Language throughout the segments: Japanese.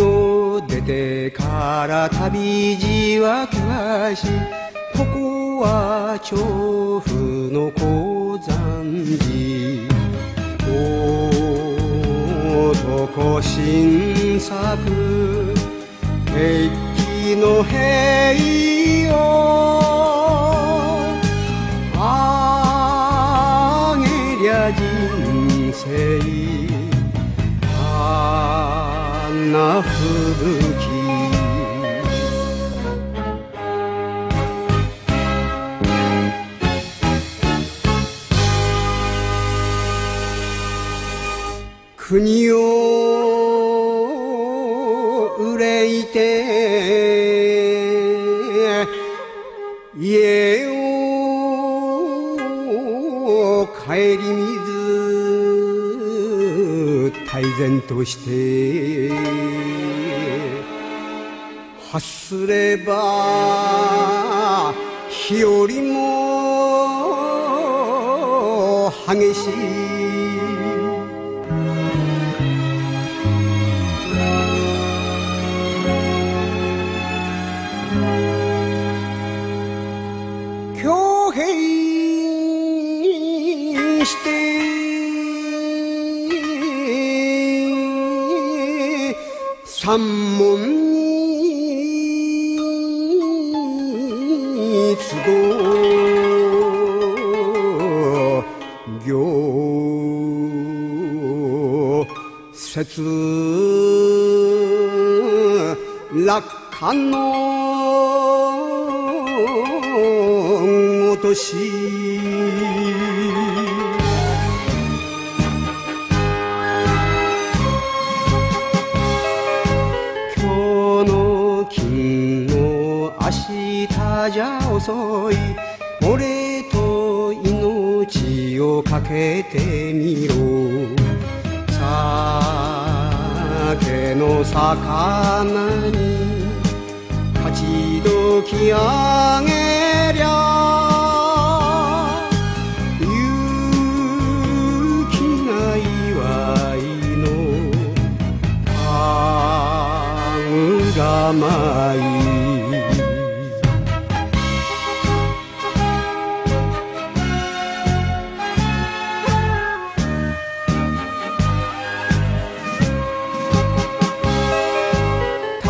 を出てから旅路は険しここは調布の高山寺。男新作。駅の塀を花吹雪。国を憂いて家を顧みず大然として発すれば日よりも激しい。挙兵して三門に都合行節落下のごとし明日じゃ遅い。俺と命をかけてみろ。酒の魚に勝ちどきあげりゃ。勇気ないわいの。神が舞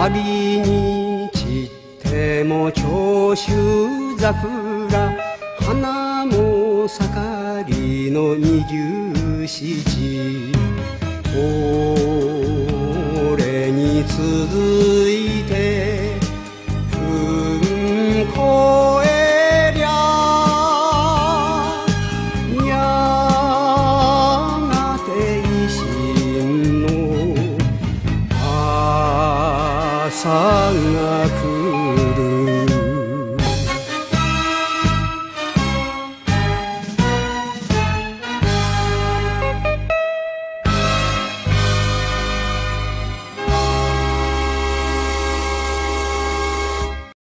旅に散っても長州桜花も盛りの二十七俺に続いて奮興 사랑